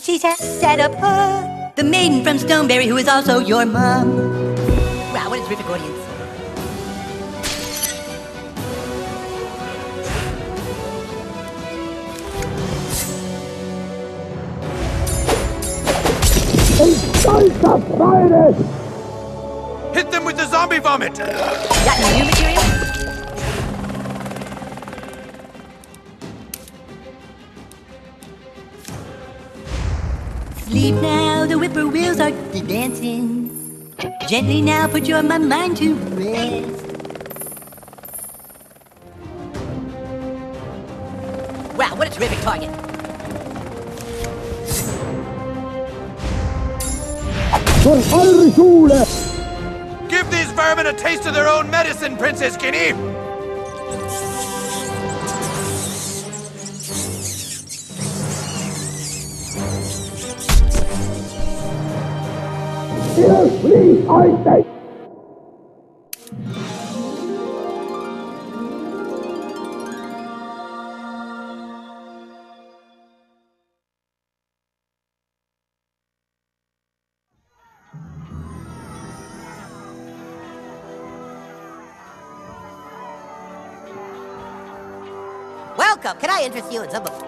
She's set up her, the maiden from Stoneberry, who is also your mom. Wow, what a terrific audience. Hit them with the zombie vomit! Got new material? Sleep now, the whippoorwills are dancing. Gently now, put your my mind to rest. Wow, what a terrific target. Give these vermin a taste of their own medicine, Princess Kenny! Welcome. Can I interest you in some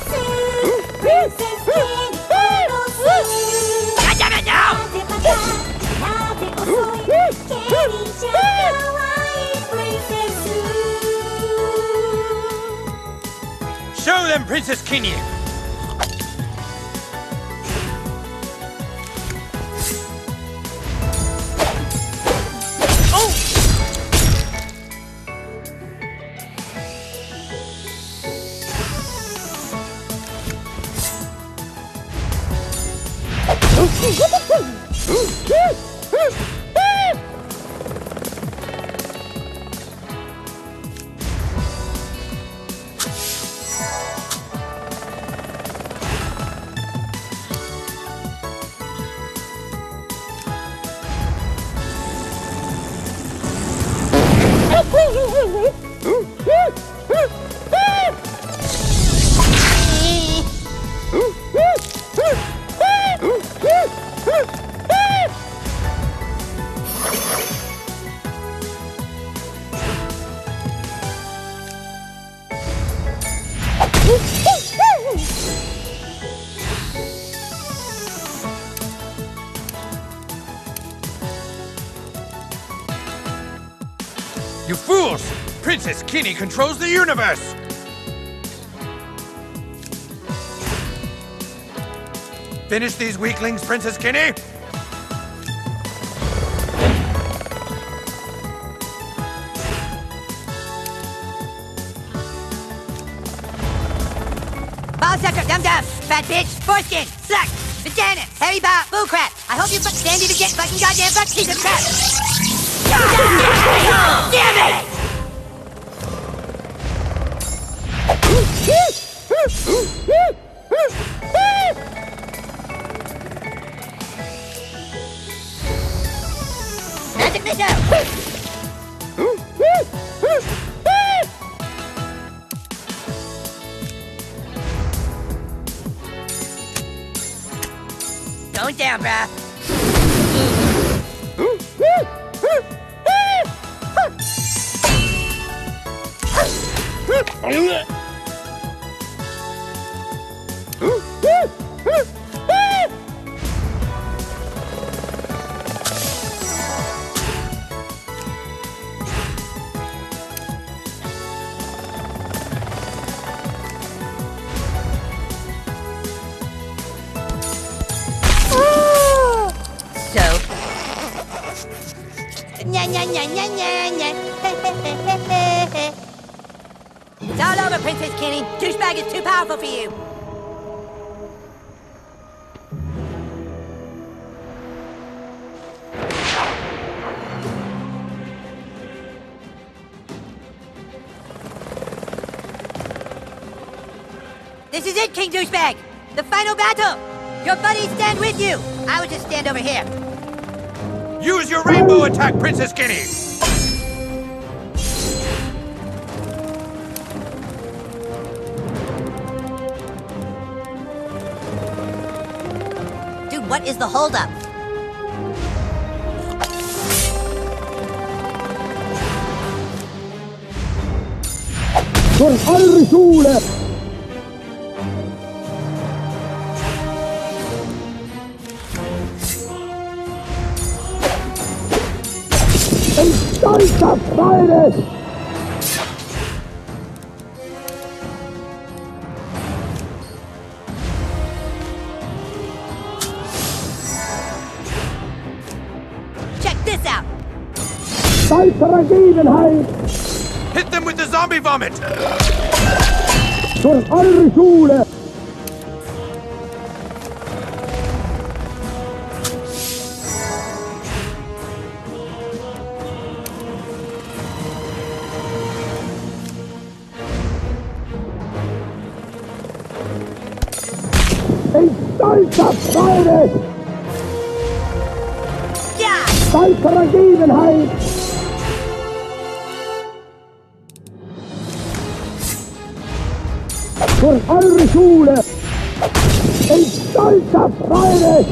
them, Princess Kenny! Kenny controls the universe! Finish these weaklings, Princess Kenny! Ball sucker, dum dum, fat bitch, foreskin, suck, vagina, hairy ball, bull crap. I hope you fuck Sandy to get fucking goddamn fuck piece of crap. Damn it! Magic missile! Going down, bruh. it's all over, Princess Kenny. Douchebag is too powerful for you. This is it, King Douchebag! The final battle! Your buddies stand with you! I will just stand over here. Use your rainbow attack, Princess Kenny! Dude, what is the holdup? Från aldrig stolta Freunde! Check this out! Weitere Gegenheit! Hit them with the zombie vomit! Från aldrig solen! stolz Freude! Ja! Stolz Vergebenheit! Für eure Schule! In stolzer Freude!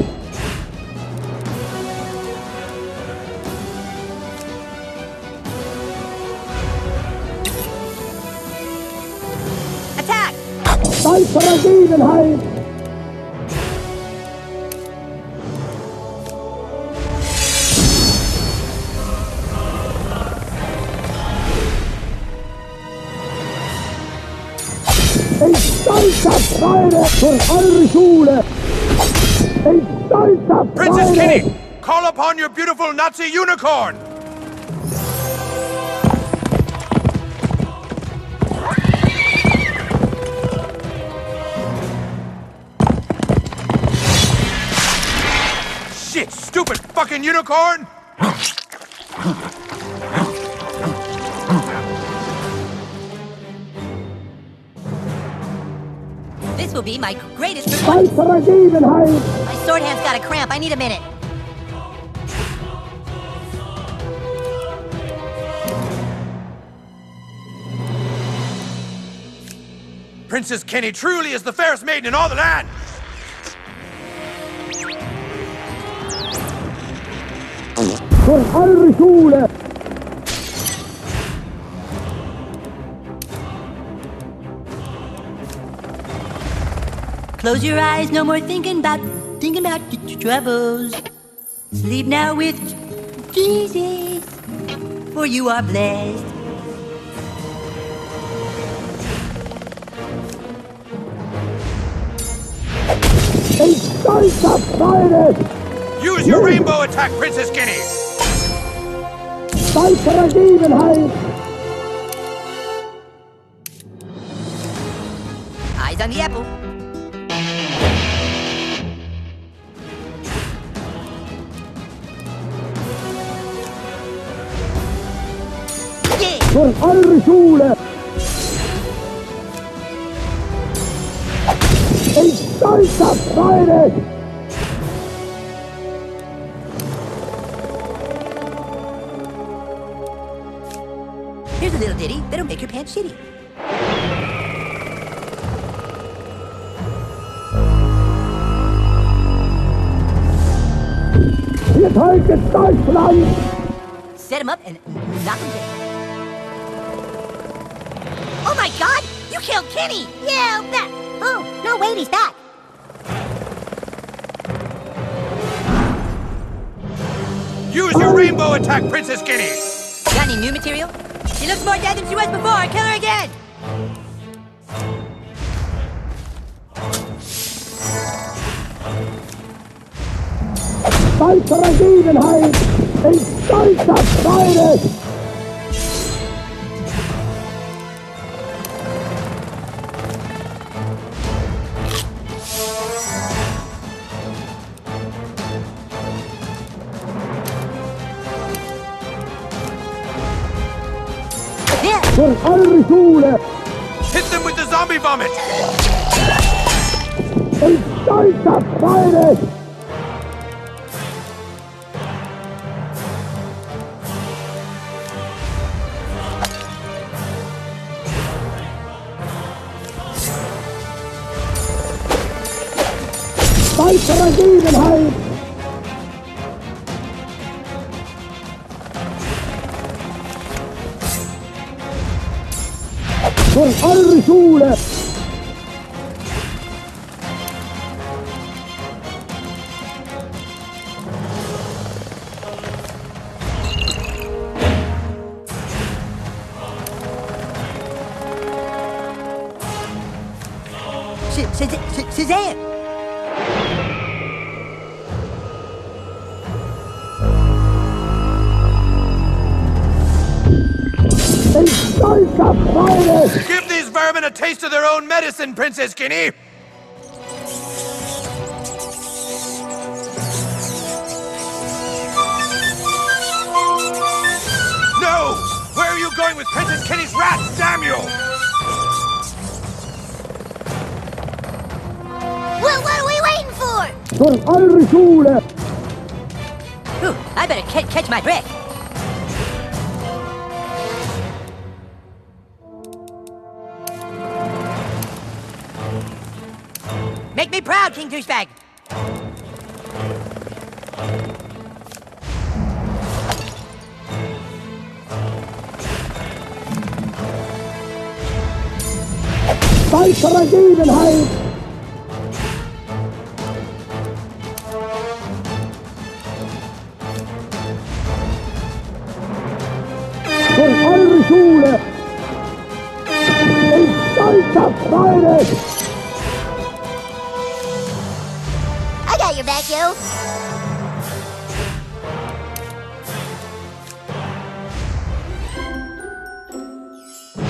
Attack! Stolz Vergebenheit! Stolta Freunde! Från aldrig solen! En stolta Princess! Kenny! Call upon your beautiful Nazi unicorn! Shit, stupid fucking unicorn! This will be my greatest performance. Weitere Gegenheit! My sword hand's got a cramp. I need a minute. Princess Kenny truly is the fairest maiden in all the land! Från aldrig Close your eyes, no more thinking about thinking about your troubles. Sleep now with Jesus, for you are blessed. Ich stolzer Freude, Use your rainbow attack, Princess Kenny! bei Vergebenheit, Eyes on the apple. Yeah. durch eure Schule. Stolzer Freude, Here's a little ditty that'll make your pants shitty. Deutschland. Set him up and knock him down. Oh my god! You killed Kenny! Yeah, that. Oh, no, wait, he's back. Use your rainbow attack, Princess Kenny! Got any new material? She looks more dead than she was before. Kill her again! bei Vergebenheit, in stolzer Freude. Yeah! Eure Hit them with the zombie vomit! in stolzer Freude. Bei Vergebenheit, durch eure Schule, Sh- in. Give these vermin a taste of their own medicine, Princess Kenny! No! Where are you going with Princess Kenny's rats, damn you! Well, what are we waiting for? Durch eure Schule, Ooh, I better ca- catch my breath. Make me proud, King Douchebag! bei Vergebenheit, durch eure Schule, in stolzer Freude. Got your back, yo.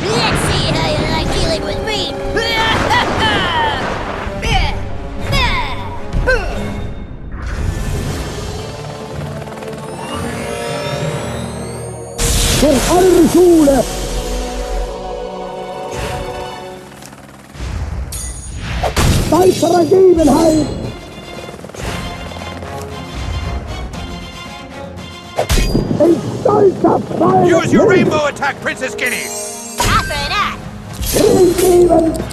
Let's see how you like dealing with me. Vergebenheit, Use your rainbow attack, Princess Kenny! After that, Hingeben,